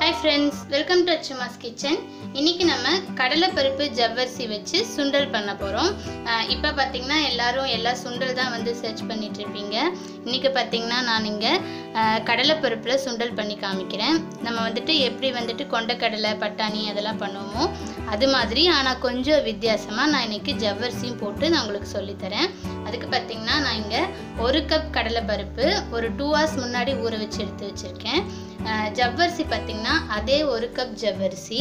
Hi friends welcome to Achumaas kitchen இன்றைக்கி நம்ம கடலைப்பருப்பு ஜவ்வரிசி வச்சு சுண்டல் பண்ண போகிறோம் இப்போ பார்த்தீங்கன்னா எல்லோரும் எல்லா சுண்டல் தான் வந்து சர்ச் பண்ணிகிட்ருப்பீங்க இன்றைக்கி இன்னைக்கு பார்த்தீங்கன்னா நான் இங்கே கடலைப்பருப்பில் சுண்டல் பண்ணி காமிக்கிறேன். நம்ம வந்துட்டு எப்படி வந்துட்டு கொண்டக்கடலை பட்டாணி அதெல்லாம் பண்ணுவோமோ அது மாதிரி. ஆனால் கொஞ்சம் வித்தியாசமாக நான் இன்னைக்கு ஜவ்வரிசியும் போட்டு நான் உங்களுக்கு சொல்லித்தரேன். அதுக்கு பார்த்தீங்கன்னா நான் இங்கே ஒரு கப் கடலைப்பருப்பு ஒரு டூ ஹவர்ஸ் முன்னாடி ஊற வச்சு எடுத்து வச்சுருக்கேன். ஜவ்வரிசி பார்த்தீங்கன்னா அதே ஒரு கப் ஜவ்வரிசி.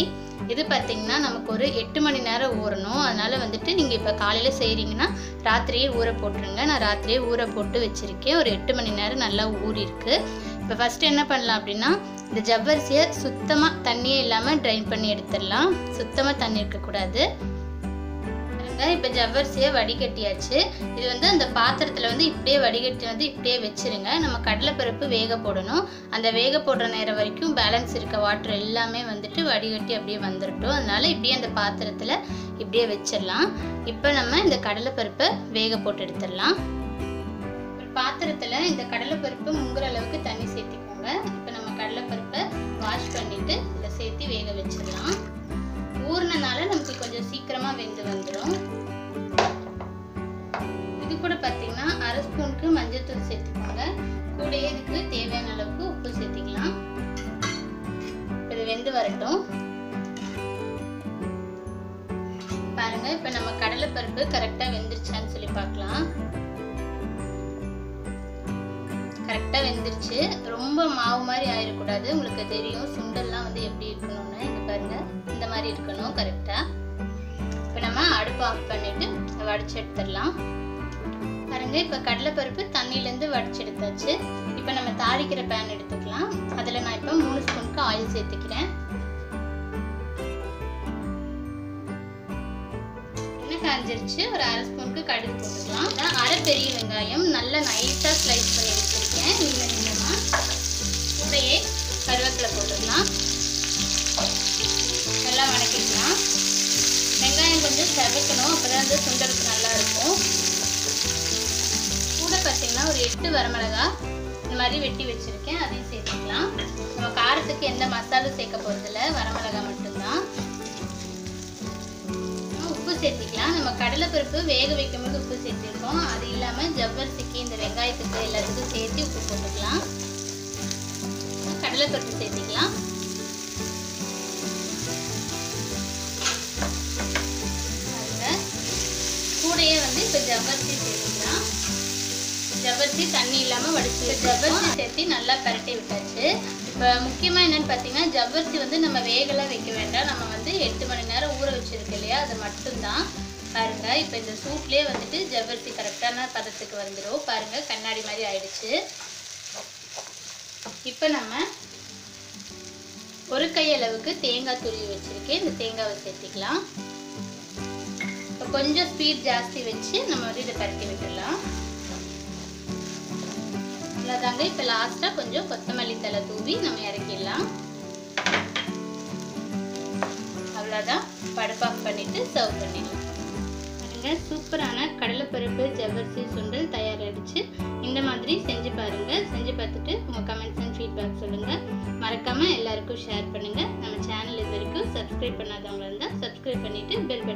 இது பார்த்தீங்கன்னா நமக்கு ஒரு எட்டு மணி நேரம் ஊறணும். அதனால் வந்துட்டு நீங்கள் இப்போ காலையில் செய்கிறீங்கன்னா ராத்திரியே ஊற போட்டுருங்க. நான் ராத்திரியே ஊற போட்டு வச்சுருக்கேன். ஒரு எட்டு மணி நேரம் நல்லா ஊறிருக்கு இப்போ ஃபஸ்ட்டு என்ன பண்ணலாம் அப்படின்னா இந்த ஜவ்வரிசியை சுத்தமாக தண்ணியே இல்லாமல் ட்ரைன் பண்ணி எடுத்துடலாம். சுத்தமாக தண்ணி இருக்கக்கூடாது. பாருங்க இப்போ ஜவ்வரிசியை வடிகட்டியாச்சு. இது வந்து அந்த பாத்திரத்தில் வந்து இப்படியே வடிகட்டி வந்து இப்படியே வச்சுருங்க. நம்ம கடலைப்பருப்பு வேக போடணும். அந்த வேக போடுற நேரம் வரைக்கும் பேலன்ஸ் இருக்க வாட்டர் எல்லாமே வந்துட்டு வடிகட்டி அப்படியே வந்துடட்டும் அதனால இப்படியே அந்த பாத்திரத்தில் இப்படியே வச்சிடலாம். இப்போ நம்ம இந்த கடலைப்பருப்பை வேக போட்டு எடுத்துடலாம். ஒரு பாத்திரத்தில் இந்த கடலைப்பருப்பு முங்குற கொஞ்சம் வெந்து வந்துடும் இது கூட பார்த்தீங்கன்னா அரை ஸ்பூனுக்கு மஞ்சள்தூள் சேர்த்துக்கோங்க. கூடயே இதுக்கு தேவையான அளவுக்கு உப்பு சேர்த்திக்கலாம். இது வெந்து வரட்டும். பாருங்க இப்போ நம்ம கடலைப்பருப்பு கரெக்டாக வெந்துருச்சான்னு சொல்லி பார்க்கலாம் கரெக்டாக வெந்துருச்சு. ரொம்ப மாவு மாதிரி ஆயிடக்கூடாது உங்களுக்கு தெரியும் சுண்டல்லாம் வந்து எப்படி இருக்கணும்னு. இங்கே பாருங்க இந்த மாதிரி இருக்கணும் கரெக்டாக அடுப்பு ஆஃப் பண்ணிவிட்டு வடிச்சு எடுத்துடலாம். பாருங்கள் இப்போ கடலைப்பருப்பு தண்ணியிலேருந்து வடிச்சு எடுத்தாச்சு. இப்போ நம்ம தாளிக்கிற பேன் எடுத்துக்கலாம். அதில் நான் இப்போ மூணு ஸ்பூனுக்கு ஆயில் சேர்த்துக்கிறேன். எண்ணெய் காஞ்சிருச்சு. ஒரு அரை ஸ்பூனுக்கு கடுகு போட்டுக்கலாம். அரை பெரிய வெங்காயம். நல்லா நைட்டாக ஸ்லைஸ் பண்ணி தவிக்கணும் அப்போ தான் வந்து சுண்டலுக்கு நல்லா இருக்கும். கூட பார்த்தீங்கன்னா ஒரு எட்டு வரமிளகா இந்த மாதிரி வெட்டி வச்சுருக்கேன். அதையும் சேர்த்துக்கலாம். நம்ம காரத்துக்கு எந்த மசாலும் சேர்க்க போகிறதில்ல வரமிளகா மட்டும்தான். உப்பு சேர்த்திக்கலாம். நம்ம கடலைப்பருப்பு வேக வைக்கும் போது உப்பு சேர்த்திருக்கோம். அது இல்லாமல் ஜவ்வரிசிக்கு இந்த வெங்காயத்துக்கு எல்லாத்துக்கும் சேர்த்து உப்பு போட்டுக்கலாம். கடலைப்பருப்பு சேர்த்திக்கலாம். இப்போ ஜவ்வரிசி சேர்த்துக்கலாம். ஜவ்வரிசி தண்ணி இல்லாமல் வடிச்சு ஜவ்வரிசி சேர்த்து நல்லா பரட்டி விட்டாச்சு. இப்போ முக்கியமாக என்னென்னு பார்த்தீங்கன்னா ஜவ்வரிசி வந்து நம்ம வேகலாம் வைக்க வேண்டாம். நம்ம வந்து எட்டு மணி நேரம் ஊற வச்சிருக்கு இல்லையா? அது மட்டும்தான். பாருங்க இப்போ இந்த சூட்லேயே வந்துட்டு ஜவ்வரிசி கரெக்டான பதத்துக்கு வந்துடும் பாருங்க கண்ணாடி மாதிரி ஆயிடுச்சு. இப்போ நம்ம ஒரு கை அளவுக்கு தேங்காய் துருவி வச்சிருக்கேன். இந்த தேங்காவை சேர்த்திக்கலாம். கொஞ்சம் ஸ்பீட் ஜாஸ்தி வச்சு நம்ம வந்து இதை பரட்டி விட்டுடலாம். அவ்வளோதாங்க இப்போ லாஸ்ட்டாக கொஞ்சம் கொத்தமல்லி தலை தூவி நம்ம இறக்கிடலாம். அவ்வளோதான் படுப்பு பண்ணிவிட்டு சர்வ் பண்ணிடலாம். பாருங்கள் சூப்பரான கடலைப்பருப்பு ஜவ்வரிசி சுண்டல் தயாராகிடுச்சு இந்த மாதிரி செஞ்சு பாருங்கள் செஞ்சு பார்த்துட்டு உங்கள் கமெண்ட்ஸ் அண்ட் ஃபீட்பேக் சொல்லுங்கள் மறக்காமல் எல்லாருக்கும் ஷேர் பண்ணுங்கள் நம்ம சேனல் இது வரைக்கும் சப்ஸ்கிரைப் பண்ணாதவங்க இருந்தால் சப்ஸ்கிரைப் பண்ணிவிட்டு பெல்